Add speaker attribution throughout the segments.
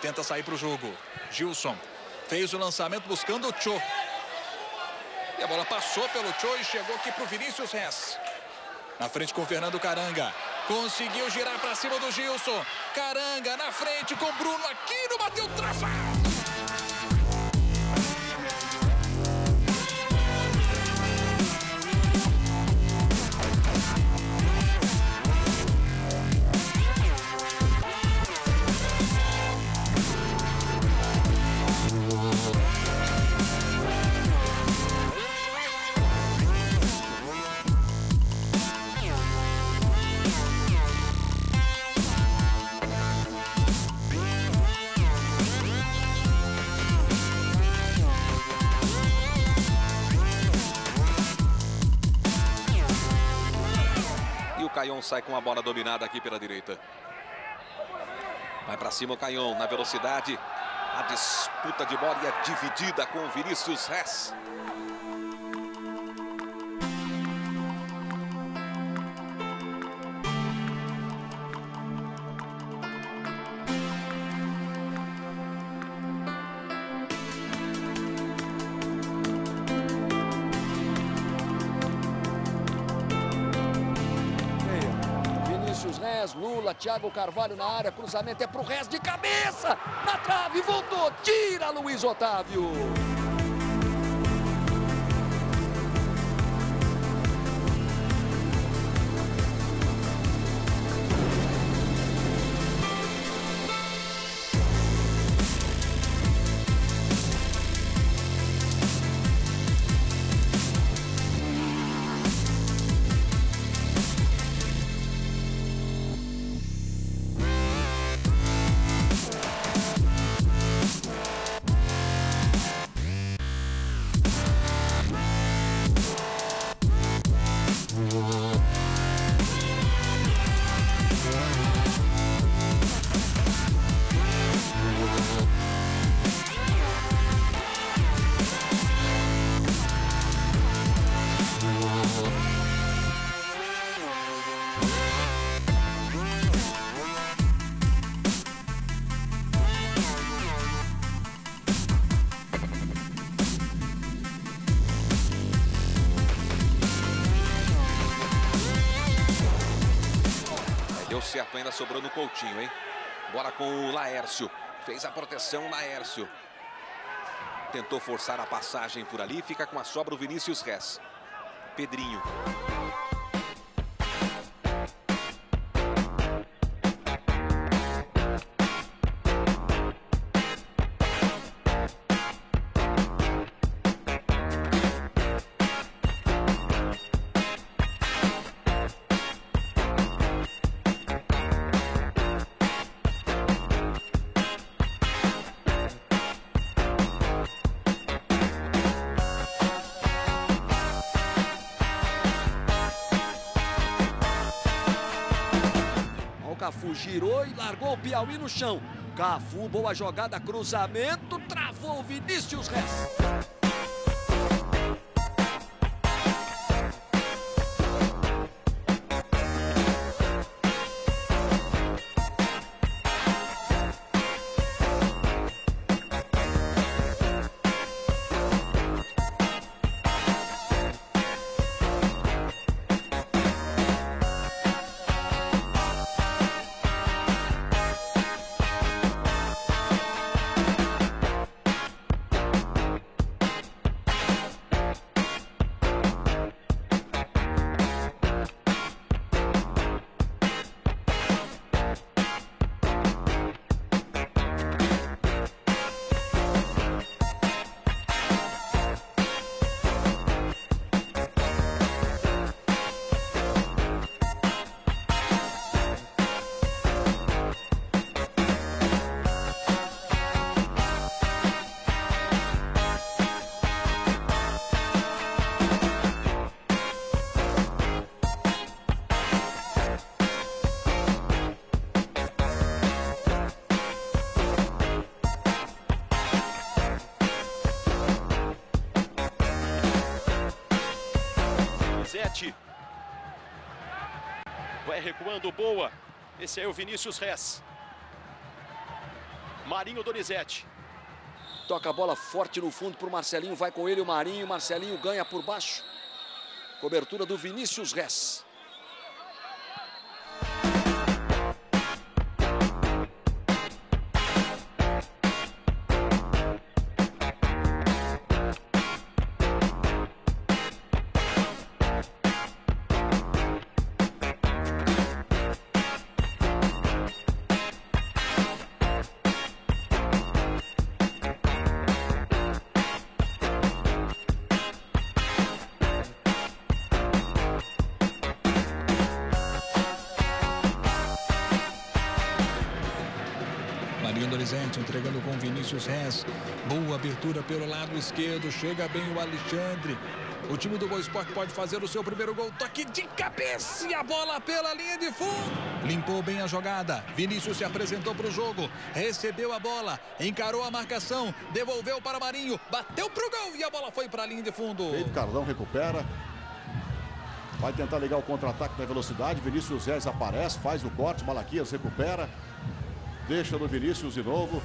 Speaker 1: tenta sair para o jogo. Gilson fez o lançamento buscando o Cho. E a bola passou pelo Cho e chegou aqui para o Vinícius Rez. Na frente com o Fernando Caranga. Conseguiu girar para cima do Gilson. Caranga na frente com Bruno Aquino. Bateu travado.
Speaker 2: Caion sai com a bola dominada aqui pela direita. Vai para cima o Caion na velocidade. A disputa de bola é dividida com o Vinícius
Speaker 3: Lula, Thiago Carvalho na área, cruzamento é pro resto de cabeça, na trave, voltou, tira Luiz Otávio.
Speaker 2: Certo ainda sobrou no Coutinho, hein? Bola com o Laércio. Fez a proteção, Laércio. Tentou forçar a passagem por ali. Fica com a sobra o Vinícius Rez. Pedrinho.
Speaker 3: Cafu girou e largou o Piauí no chão. Cafu, boa jogada, cruzamento, travou Vinícius Rez.
Speaker 4: Vai recuando, boa. Esse é o Vinícius Rez. Marinho Donizete.
Speaker 3: Toca a bola forte no fundo para o Marcelinho. Vai com ele o Marinho. Marcelinho ganha por baixo. Cobertura do Vinícius Rez.
Speaker 1: Donizete entregando com Vinícius Rez. Boa abertura pelo lado esquerdo. Chega bem o Alexandre. O time do Boa Esporte pode fazer o seu primeiro gol. Toque de cabeça e a bola pela linha de fundo. Limpou bem a jogada. Vinícius se apresentou para o jogo. Recebeu a bola. Encarou a marcação. Devolveu para Marinho. Bateu para o gol e a bola foi para a linha de fundo.
Speaker 5: Feito, Carlão recupera. Vai tentar ligar o contra-ataque na velocidade. Vinícius Reis aparece, faz o corte. Malaquias recupera. Deixa no Vinícius de novo.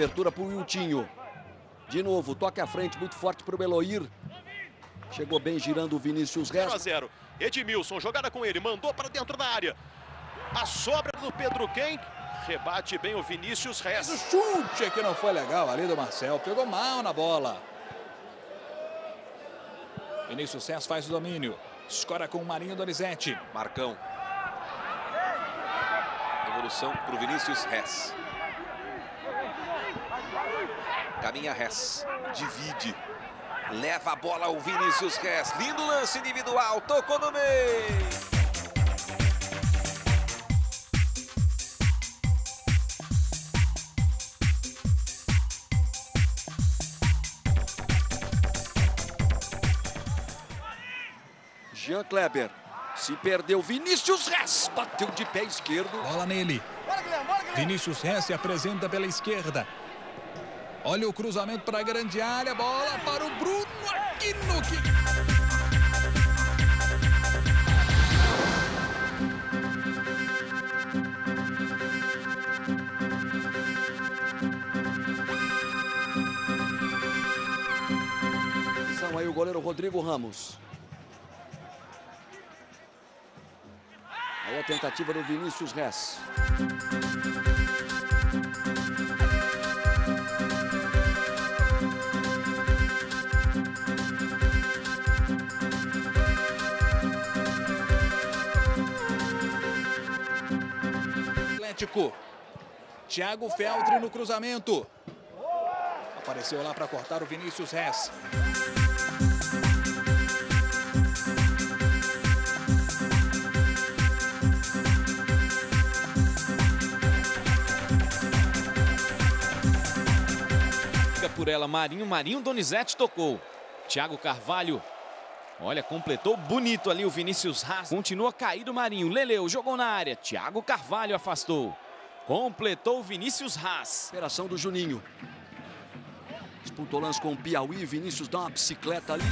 Speaker 3: Abertura para o Wiltinho. De novo, toque à frente, muito forte para o Beloir. Chegou bem girando o Vinícius
Speaker 4: 0 a
Speaker 3: Rez.
Speaker 4: 0. Edmilson, jogada com ele, mandou para dentro da área. A sobra do Pedro Quem. Rebate bem o Vinícius
Speaker 1: O
Speaker 4: Rez.
Speaker 1: chute que não foi legal ali do Marcel. Pegou mal na bola. Vinícius Cés faz o domínio. Escora com o Marinho Donizete.
Speaker 2: Marcão. Evolução para o Vinícius Rez. Caminha Rez. Divide. Leva a bola o Vinícius Rez. Lindo lance individual. Tocou no meio.
Speaker 3: Jean Kleber. Se perdeu, Vinícius Rez. Bateu de pé esquerdo.
Speaker 1: Bola nele. Vinícius Rez se apresenta pela esquerda. Olha o cruzamento para a grande área. Bola para o Bruno Aquino. Que...
Speaker 3: Aí o goleiro Rodrigo Ramos. Aí a tentativa do Vinícius Rez.
Speaker 1: Atlético. Thiago Feltri no cruzamento. Apareceu lá para cortar o Vinícius Rez.
Speaker 6: Por ela Marinho, Marinho Donizete tocou. Thiago Carvalho. Olha, completou bonito ali o Vinícius Haas. Continua caído Marinho. Leleu jogou na área. Thiago Carvalho afastou. Completou Vinícius Haas.
Speaker 3: Operação do Juninho. Disputou lance com o Piauí. Vinícius dá uma bicicleta ali.